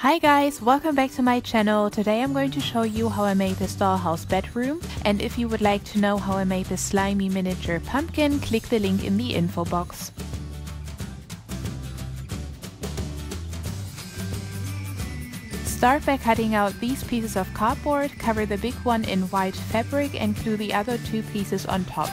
Hi guys, welcome back to my channel. Today I'm going to show you how I made this dollhouse bedroom and if you would like to know how I made this slimy miniature pumpkin, click the link in the info box. Start by cutting out these pieces of cardboard, cover the big one in white fabric and glue the other two pieces on top.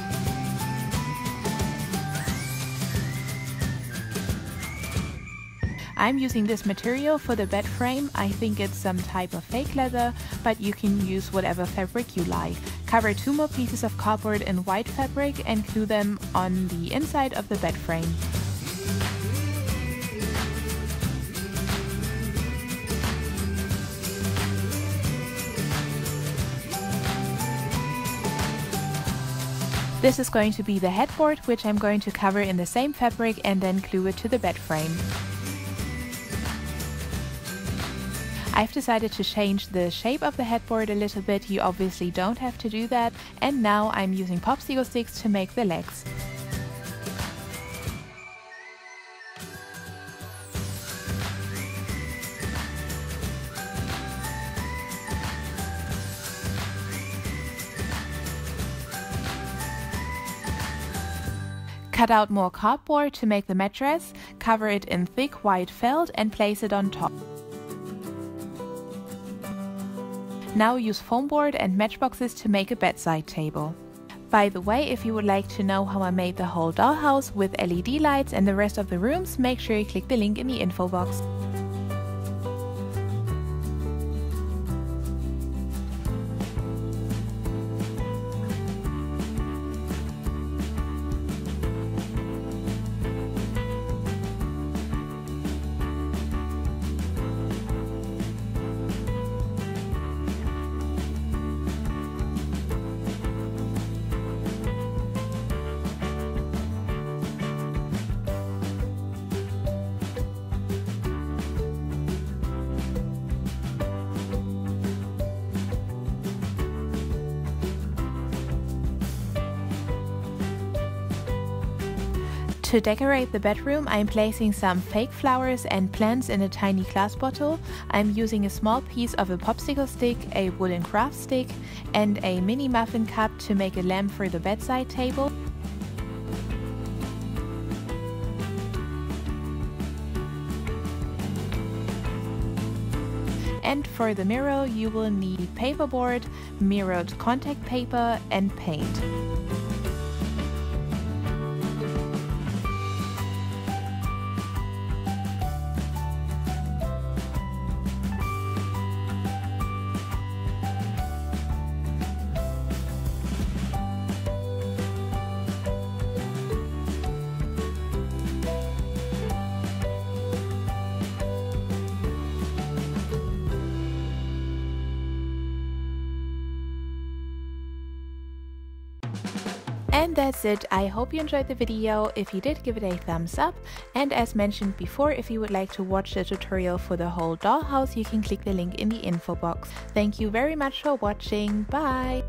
I'm using this material for the bed frame. I think it's some type of fake leather, but you can use whatever fabric you like. Cover two more pieces of cardboard in white fabric and glue them on the inside of the bed frame. This is going to be the headboard, which I'm going to cover in the same fabric and then glue it to the bed frame. I've decided to change the shape of the headboard a little bit, you obviously don't have to do that, and now I'm using popsicle sticks to make the legs. Cut out more cardboard to make the mattress, cover it in thick white felt and place it on top. Now use foam board and matchboxes to make a bedside table. By the way, if you would like to know how I made the whole dollhouse with LED lights and the rest of the rooms, make sure you click the link in the info box. To decorate the bedroom, I'm placing some fake flowers and plants in a tiny glass bottle. I'm using a small piece of a popsicle stick, a wooden craft stick, and a mini muffin cup to make a lamp for the bedside table. And for the mirror, you will need paperboard, mirrored contact paper, and paint. And that's it. I hope you enjoyed the video. If you did, give it a thumbs up. And as mentioned before, if you would like to watch the tutorial for the whole dollhouse, you can click the link in the info box. Thank you very much for watching. Bye!